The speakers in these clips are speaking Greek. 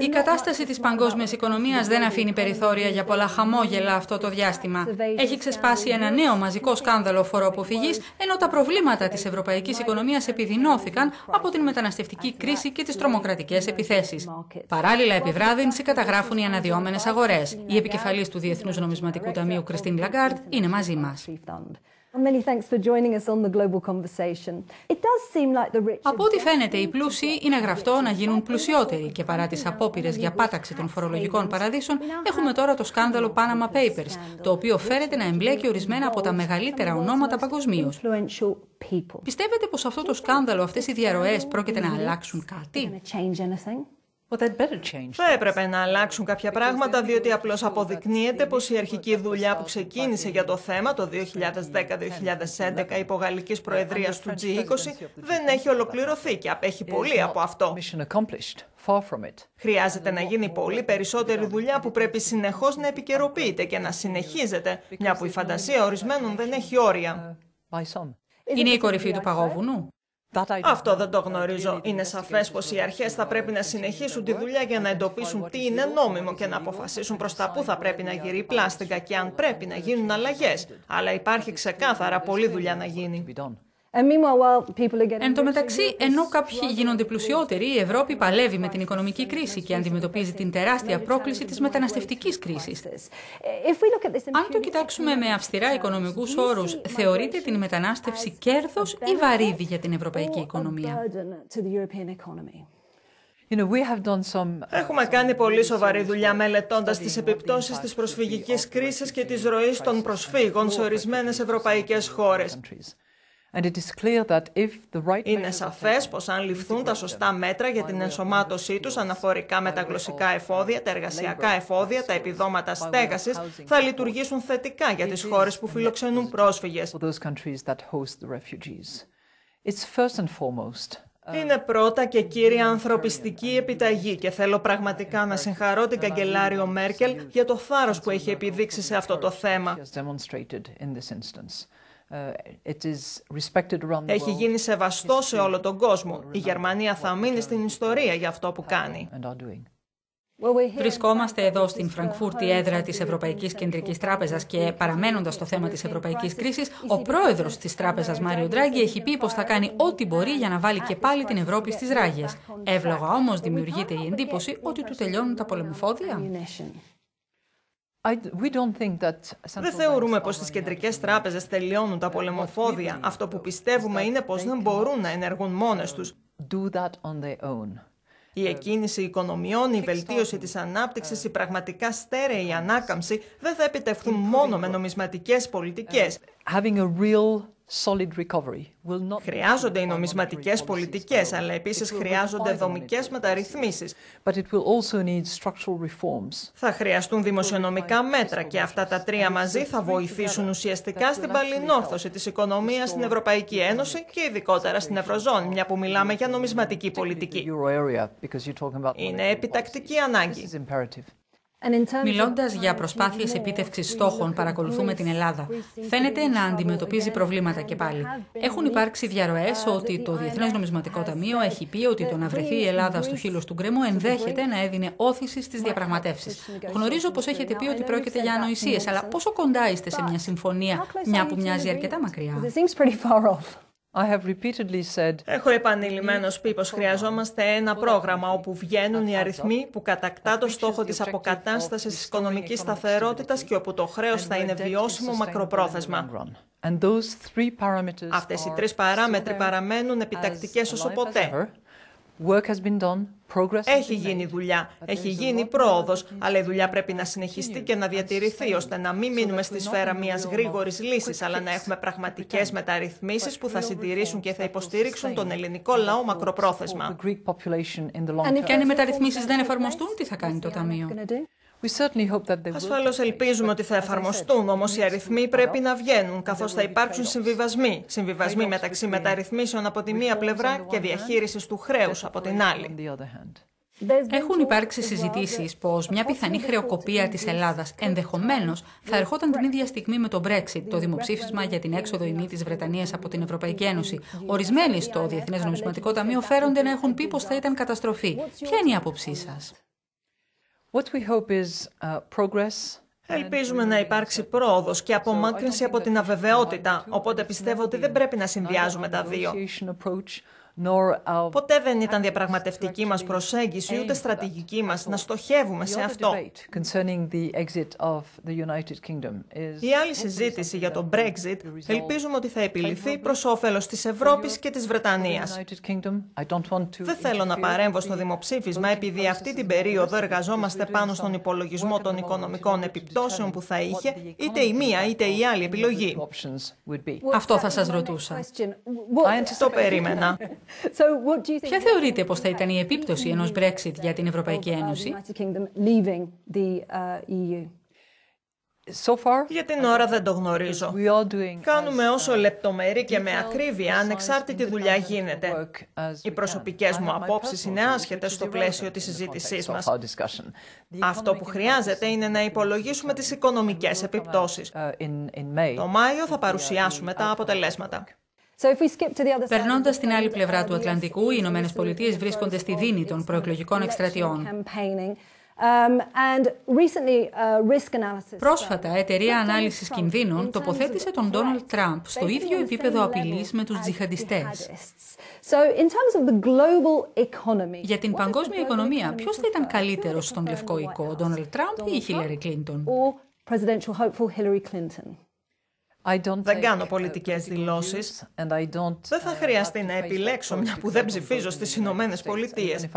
Η κατάσταση της παγκόσμιας οικονομίας δεν αφήνει περιθώρια για πολλά χαμόγελα αυτό το διάστημα. Έχει ξεσπάσει ένα νέο μαζικό σκάνδαλο φοροαποφυγής, ενώ τα προβλήματα της ευρωπαϊκής οικονομίας επιδεινώθηκαν από την μεταναστευτική κρίση και τις τρομοκρατικές επιθέσεις. Παράλληλα επιβράδυνση καταγράφουν οι αναδυόμενες αγορές. Η επικεφαλής του Διεθνούς Νομισματικού Ταμείου, Κριστίν Λαγκάρντ, είναι μαζί μας. Από ό,τι φαίνεται, οι πλούσιοι είναι γραφτό να γίνουν πλουσιότεροι και παρά τις απόπειρες για πάταξη των φορολογικών παραδείσων, έχουμε τώρα το σκάνδαλο Panama Papers, το οποίο φέρεται να εμπλέκει ορισμένα από τα μεγαλύτερα ονόματα παγκοσμίως. Πιστεύετε πως αυτό το σκάνδαλο, αυτές οι διαρροές πρόκειται να αλλάξουν κάτι; Θα έπρεπε να αλλάξουν κάποια πράγματα, διότι απλώς αποδεικνύεται πως η αρχική δουλειά που ξεκίνησε για το θέμα το 2010-2011 υπό Γαλλική Προεδρίας του G20 δεν έχει ολοκληρωθεί και απέχει πολύ από αυτό. Χρειάζεται να γίνει πολύ περισσότερη δουλειά που πρέπει συνεχώς να επικαιροποιείται και να συνεχίζεται, μια που η φαντασία ορισμένων δεν έχει όρια. Είναι η κορυφή του παγόβουνου; Αυτό δεν το γνωρίζω. Είναι σαφές πως οι αρχές θα πρέπει να συνεχίσουν τη δουλειά για να εντοπίσουν τι είναι νόμιμο και να αποφασίσουν προς τα πού θα πρέπει να γυρεί η πλάστικα και αν πρέπει να γίνουν αλλαγές. Αλλά υπάρχει ξεκάθαρα πολλή δουλειά να γίνει. Εν τω μεταξύ, ενώ κάποιοι γίνονται πλουσιότεροι, η Ευρώπη παλεύει με την οικονομική κρίση και αντιμετωπίζει την τεράστια πρόκληση της μεταναστευτικής κρίσης. Αν το κοιτάξουμε με αυστηρά οικονομικούς όρους, θεωρείτε την μετανάστευση κέρδος ή βαρύδι για την ευρωπαϊκή οικονομία; Έχουμε κάνει πολύ σοβαρή δουλειά μελετώντας τις επιπτώσεις της προσφυγικής κρίσης και της ροής των προσφύγων σε ορισμένες ευρωπαϊκές χώρες. Είναι σαφές πως αν ληφθούν τα σωστά μέτρα για την ενσωμάτωσή τους αναφορικά με τα γλωσσικά εφόδια, τα εργασιακά εφόδια, τα επιδόματα στέγασης, θα λειτουργήσουν θετικά για τις χώρες που φιλοξενούν πρόσφυγες. Είναι πρώτα και κύρια ανθρωπιστική επιταγή και θέλω πραγματικά να συγχαρώ την καγκελάριο Μέρκελ για το θάρρος που έχει επιδείξει σε αυτό το θέμα. Uh, Έχει γίνει σεβαστό σε όλο τον κόσμο. Η Γερμανία θα μείνει στην ιστορία για αυτό που κάνει. Βρισκόμαστε εδώ στην Φραγκφούρτη, έδρα τη Ευρωπαϊκή Κεντρική Τράπεζα και παραμένοντα το θέμα τη ευρωπαϊκή κρίση, ο πρόεδρο τη Τράπεζα Μάριο Ντράγκη έχει πει πω θα κάνει ό,τι μπορεί για να βάλει και πάλι την Ευρώπη στι ράγε. Εύλογα όμω δημιουργείται η εντύπωση ότι του τελειώνουν τα πολεμοφόδια. Δεν θεωρούμε πως στις κεντρικές τράπεζες τελειώνουν τα πολεμοφόδια. Αυτό που πιστεύουμε είναι πως δεν μπορούν να ενεργούν μόνες τους. Η εκκίνηση οικονομιών, η βελτίωση της ανάπτυξης, η πραγματικά στέρεη ανάκαμψη δεν θα επιτευχθούν μόνο με νομισματικές πολιτικές. Χρειάζονται οι νομισματικές πολιτικές, αλλά επίσης χρειάζονται δομικές μεταρρυθμίσεις. Θα χρειαστούν δημοσιονομικά μέτρα και αυτά τα τρία μαζί θα βοηθήσουν ουσιαστικά στην παλινόρθωση της οικονομίας στην Ευρωπαϊκή Ένωση και ειδικότερα στην Ευρωζώνη, μια που μιλάμε για νομισματική πολιτική. Είναι επιτακτική ανάγκη. Μιλώντας για προσπάθειες επίτευξης στόχων, παρακολουθούμε την Ελλάδα. Φαίνεται να αντιμετωπίζει προβλήματα και πάλι. Έχουν υπάρξει διαρροές ότι το Διεθνές Νομισματικό Ταμείο έχει πει ότι το να βρεθεί η Ελλάδα στο χείλος του γκρέμου ενδέχεται να έδινε όθηση στις διαπραγματεύσεις. Γνωρίζω πως έχετε πει ότι πρόκειται για ανοησίες, αλλά πόσο κοντά είστε σε μια συμφωνία, μια που μοιάζει αρκετά μακριά; Έχω επανειλημμένω πει πως χρειαζόμαστε ένα πρόγραμμα όπου βγαίνουν οι αριθμοί που κατακτά το στόχο της αποκατάστασης της οικονομικής σταθερότητας και όπου το χρέος θα είναι βιώσιμο μακροπρόθεσμα. Αυτές οι τρεις παράμετροι παραμένουν επιτακτικές όσο ποτέ. Έχει γίνει δουλειά, έχει γίνει πρόοδος, αλλά η δουλειά πρέπει να συνεχιστεί και να διατηρηθεί, ώστε να μην μείνουμε στη σφαίρα μιας γρήγορης λύσης, αλλά να έχουμε πραγματικές μεταρρυθμίσεις που θα συντηρήσουν και θα υποστηρίξουν τον ελληνικό λαό μακροπρόθεσμα. Και αν οι μεταρρυθμίσεις δεν εφαρμοστούν, τι θα κάνει το Ταμείο; Ασφαλώς ελπίζουμε ότι θα εφαρμοστούν, όμως οι αριθμοί πρέπει να βγαίνουν, καθώς θα υπάρξουν συμβιβασμοί. Συμβιβασμοί μεταξύ μεταρρυθμίσεων από τη μία πλευρά και διαχείρισης του χρέους από την άλλη. Έχουν υπάρξει συζητήσεις πως μια πιθανή χρεοκοπία της Ελλάδας ενδεχομένως θα ερχόταν την ίδια στιγμή με το Brexit, το δημοψήφισμα για την έξοδο ημί της Βρετανίας από την Ευρωπαϊκή Ένωση. Ορισμένοι στο Διεθνές Νομισματικό Ταμείο φέρονται να έχουν πει πως θα ήταν καταστροφή. Ποια είναι η άποψή σας; What we hope is uh, progress Ελπίζουμε να υπάρξει πρόοδος και απομάκρυνση από την αβεβαιότητα, οπότε πιστεύω ότι δεν πρέπει να συνδυάζουμε τα δύο. Ποτέ δεν ήταν διαπραγματευτική μας προσέγγιση ούτε στρατηγική μας να στοχεύουμε σε αυτό. Η άλλη συζήτηση για το Brexit ελπίζουμε ότι θα επιληθεί προς όφελος της Ευρώπης και της Βρετανίας. Δεν θέλω να παρέμβω στο δημοψήφισμα επειδή αυτή την περίοδο εργαζόμαστε πάνω στον υπολογισμό των οικονομικών επιπτώσεων που θα είχε είτε η μία είτε η άλλη επιλογή. Αυτό θα σας ρωτούσα. Το περίμενα. Ποια θεωρείτε πως θα ήταν η επίπτωση ενός Brexit για την Ευρωπαϊκή Ένωση; So far, για την ώρα δεν το γνωρίζω. Κάνουμε όσο λεπτομερή και με ακρίβεια ανεξάρτητη δουλειά γίνεται. Οι προσωπικές μου απόψεις είναι άσχετες στο πλαίσιο της συζήτησής μας. Αυτό που χρειάζεται είναι να υπολογίσουμε τις οικονομικές επιπτώσεις. Το Μάιο θα παρουσιάσουμε τα αποτελέσματα. Περνώντας στην άλλη πλευρά του Ατλαντικού, οι Ηνωμένες Πολιτείες βρίσκονται στη δίνη των προεκλογικών εκστρατιών. Um, uh, Πρόσφατα, εταιρεία ανάλυσης κινδύνων τοποθέτησε τον Ντόναλτ Τραμπ στο ίδιο επίπεδο απειλής με τους τζιχαντιστές. Για την παγκόσμια οικονομία, ποιος θα ήταν καλύτερος στον Λευκό Οίκο, ο Ντόναλτ Τραμπ ή η Χίλαρη Κλίντον; Δεν κάνω πολιτικές δηλώσεις. Δεν θα χρειαστεί να επιλέξω μια που δεν ψηφίζω στις Ηνωμένες Πολιτείες.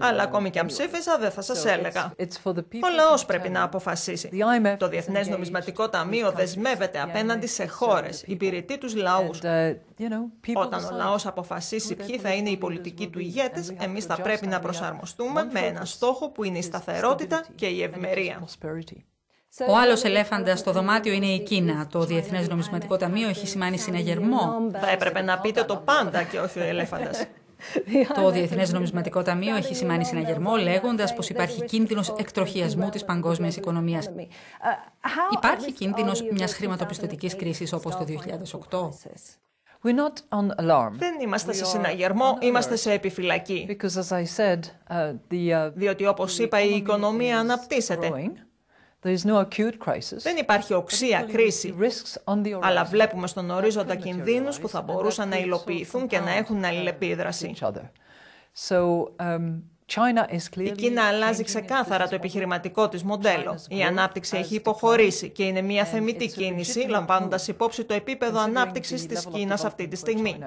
Αλλά ακόμη και αν ψήφιζα δεν θα σας έλεγα. Ο λαός πρέπει να αποφασίσει. Το Διεθνές Νομισματικό Ταμείο δεσμεύεται απέναντι σε χώρες, υπηρετεί τους λαούς. Uh, Όταν ο λαός αποφασίσει ποιοι θα είναι οι πολιτικοί του ηγέτες, εμείς θα πρέπει να προσαρμοστούμε με ένα στόχο που είναι η σταθερότητα και η ευημερία. Ο άλλος ελέφαντας στο δωμάτιο είναι η Κίνα. Το Διεθνές Νομισματικό Ταμείο έχει σημάνει συναγερμό. Θα έπρεπε να πείτε το πάντα και όχι ο ελέφαντας. Το Διεθνές Νομισματικό Ταμείο έχει σημάνει συναγερμό λέγοντας πως υπάρχει κίνδυνος εκτροχιασμού της παγκόσμιας οικονομίας. Υπάρχει κίνδυνος μιας χρηματοπιστωτικής κρίσης όπως το 2008. Δεν είμαστε σε συναγερμό, είμαστε σε επιφυλακή. Uh, uh, Διότι όπως είπα η οικονομία αναπτύσσεται. Δεν υπάρχει οξία κρίση, αλλά βλέπουμε στον ορίζοντα κινδύνους που θα μπορούσαν να υλοποιηθούν και να έχουν αλληλεπίδραση. Um, η Κίνα αλλάζει ξεκάθαρα το επιχειρηματικό της μοντέλο. Η ανάπτυξη έχει υποχωρήσει και είναι μια θεμητή κίνηση, λαμβάνοντας υπόψη το επίπεδο ανάπτυξης της Κίνας αυτή τη στιγμή.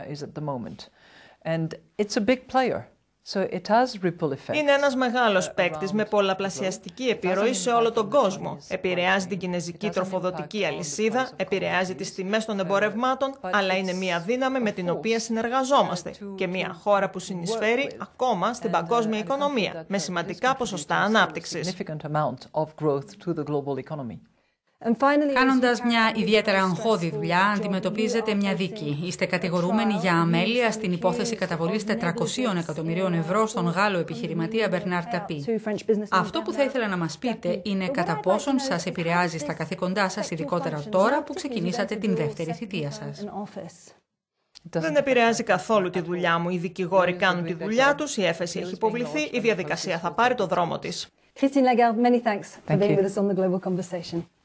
Είναι ένας μεγάλος παίκτης με πολλαπλασιαστική επιρροή σε όλο τον κόσμο. Επηρεάζει την κινέζικη τροφοδοτική αλυσίδα, επηρεάζει τις τιμές των εμπορευμάτων, αλλά είναι μια δύναμη με την οποία συνεργαζόμαστε και μια χώρα που συνεισφέρει ακόμα στην παγκόσμια οικονομία, με σημαντικά ποσοστά ανάπτυξης. Κάνοντας μια ιδιαίτερα αγχώδη δουλειά, αντιμετωπίζετε μια δίκη. Είστε κατηγορούμενοι για αμέλεια στην υπόθεση καταβολής 400 εκατομμυρίων ευρώ στον Γάλλο επιχειρηματία Μπερνάρ Ταπί. Αυτό που θα ήθελα να μας πείτε είναι κατά πόσον σας επηρεάζει στα καθήκοντά σας, ειδικότερα τώρα που ξεκινήσατε την δεύτερη θητεία σας. Δεν επηρεάζει καθόλου τη δουλειά μου. Οι δικηγόροι κάνουν τη δουλειά τους, η έφεση έχει υποβληθεί, η διαδικασία θα πάρει το δρόμο της. Christine Lagarde, many thanks for being with us on the Global Conversation.